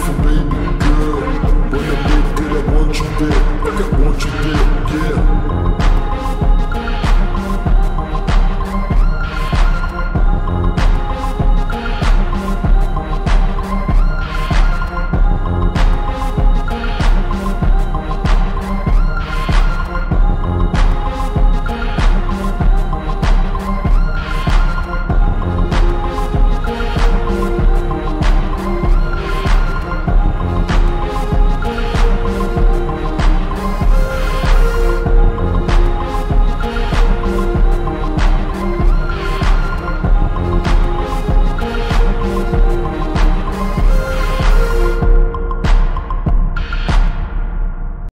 For baby girl. Bring a big bit, I want you there. I want you there, yeah.